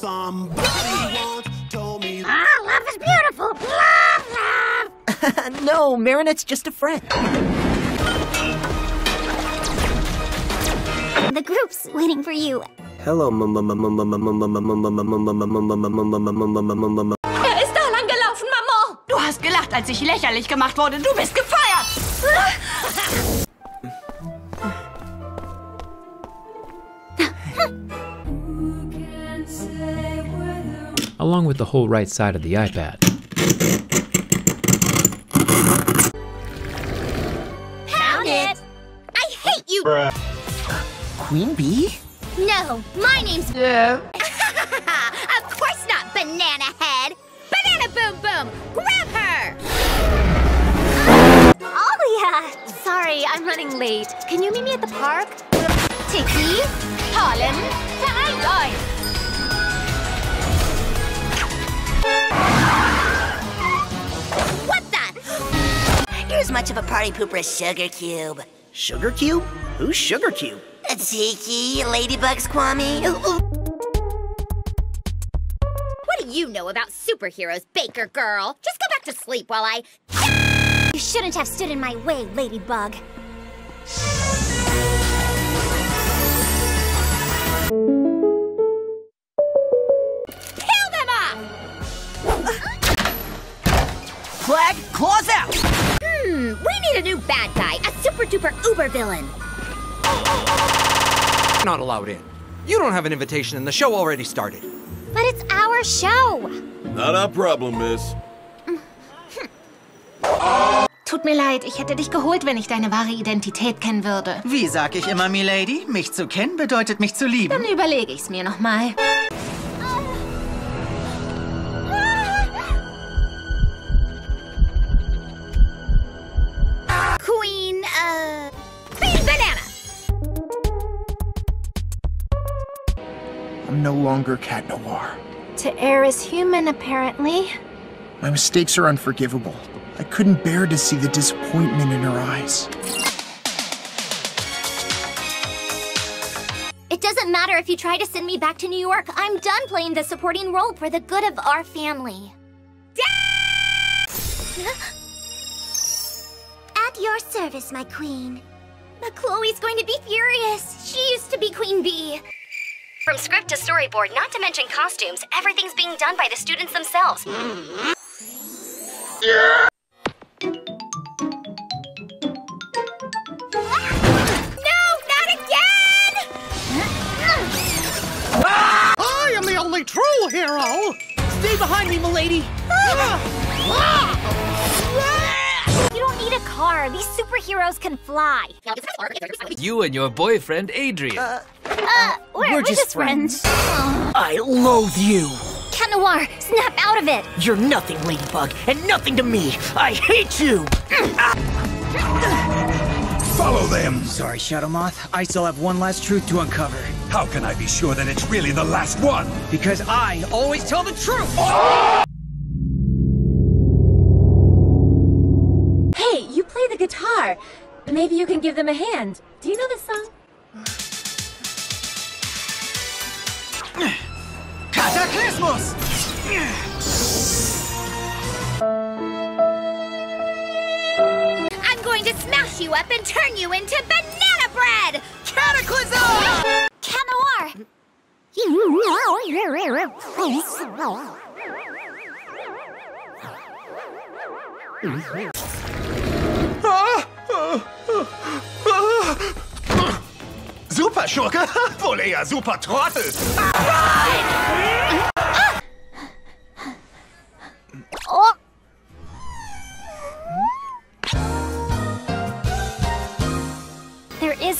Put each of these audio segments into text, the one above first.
Somebody once told me. Ah, love is beautiful. Love, love. no, Marinette's just a friend. The group's waiting for you. Hello, Er ist da lang gelaufen, Maman. Du hast gelacht, als ich lächerlich gemacht wurde. Du bist gefeiert. Along with the whole right side of the iPad. Found it. I hate you. Bruh. Queen Bee? No, my name's. Yeah. of course not, Banana Head. Banana Boom Boom, grab her. Oh yeah. Sorry, I'm running late. Can you meet me at the park? Tikki, Colin, Fine. What the? You're as much of a party pooper as Sugar Cube. Sugar Cube? Who's Sugar Cube? Tikki, Ladybugs, Kwami. Ooh, ooh. What do you know about superheroes, Baker Girl? Just go back to sleep while I. You shouldn't have stood in my way, Ladybug. A new bad guy, a super duper uber villain. Not allowed in. You don't have an invitation and the show already started. But it's our show. Not our problem, miss. Tut mir leid, ich hätte dich geholt, wenn ich deine wahre Identität kennen würde. Wie sag ich immer, Milady? Mich zu kennen bedeutet mich zu lieben. Dann überlege ich's mir nochmal. I'm no longer Cat Noir. To err is human, apparently. My mistakes are unforgivable. I couldn't bear to see the disappointment in her eyes. It doesn't matter if you try to send me back to New York. I'm done playing the supporting role for the good of our family. At your service, my queen. But Chloe's going to be furious. She used to be Queen Bee. From script to storyboard, not to mention costumes, everything's being done by the students themselves. No, not again! I am the only true hero! Stay behind me, milady! You don't need a car. These superheroes can fly. You and your boyfriend, Adrien. Uh, Uh, we're, we're just, friends. I loathe you! Cat Noir, snap out of it! You're nothing, Ladybug, and nothing to me! I hate you! Follow them! Sorry, Shadow Moth. I still have one last truth to uncover. How can I be sure that it's really the last one? Because I always tell the truth! Hey, you play the guitar. Maybe you can give them a hand. Do you know this song? I'm going to smash you up and turn you into banana bread! Cataclysm! Cat Noir! Super Schurke? Wohl eher Super Trottel!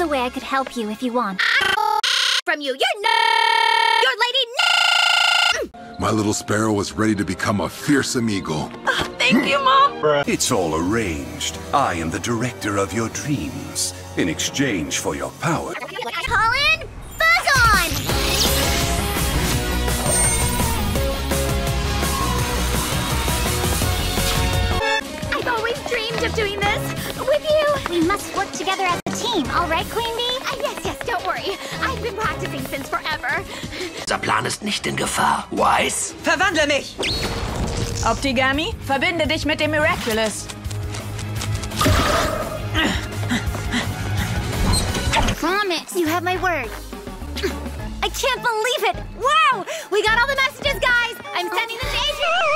Way I could help you if you want. From you, you're no, you're lady no. My little sparrow was ready to become a fearsome eagle. Ah, thank you, Mom. It's all arranged. I am the director of your dreams. In exchange for your power. Forever. Unser Plan ist nicht in Gefahr. Wise? Verwandle mich! Optigami, verbinde dich mit dem Miraculous. Promise. You have my word. I can't believe it! Wow! We got all the messages, guys! I'm sending them to Adrian!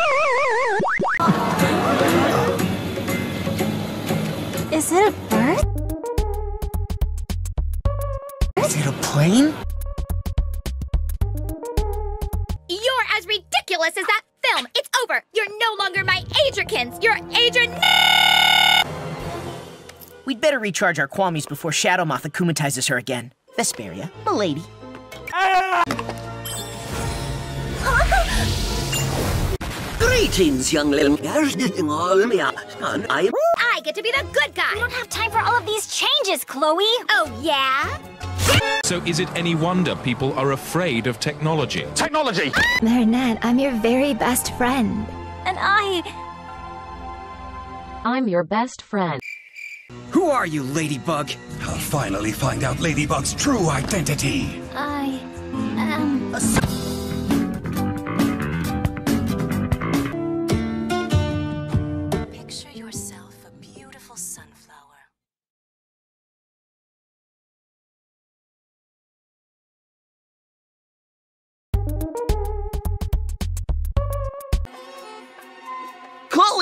Is it a bird? Is it a plane? As ridiculous as that film! It's over! You're no longer my Adrikins! You're Adrien... We'd better recharge our Kwamis before Shadow Moth akumatizes her again. Vesperia, milady. Greetings, young little I I get to be the good guy! We don't have time for all of these changes, Chloe! Oh, yeah? So is it any wonder people are afraid of technology? Technology! Marinette, I'm your very best friend. And I... I'm your best friend. Who are you, Ladybug? I'll finally find out Ladybug's true identity. I... am... Picture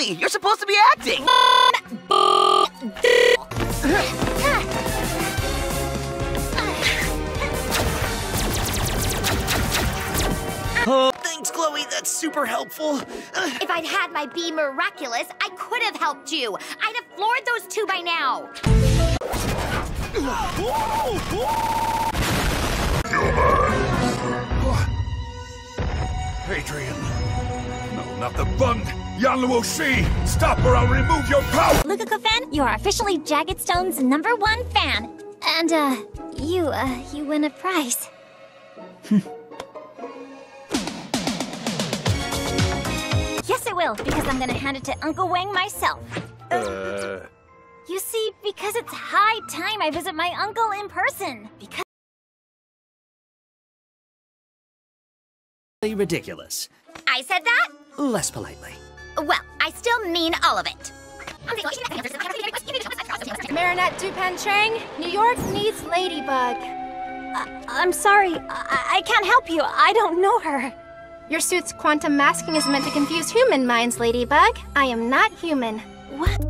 Chloe, you're supposed to be acting! Thanks, Chloe. That's super helpful. If I'd had my Bee Miraculous, I could have helped you. I'd have floored those two by now. Adrien. No, not the bung. Yanluo Shi! Stop or I'll remove your power! Luka Couffaine, you are officially Jagged Stone's number one fan. And, uh, you, uh, you win a prize. yes, it will, because I'm gonna hand it to Uncle Wang myself. Uh... You see, because it's high time I visit my uncle in person. Because Ridiculous. I said that? Less politely. Well, I still mean all of it. Marinette Dupain-Cheng, New York needs Ladybug. Uh, I'm sorry, I-, I can't help you. I don't know her. Your suit's quantum masking is meant to confuse human minds, Ladybug. I am not human. What?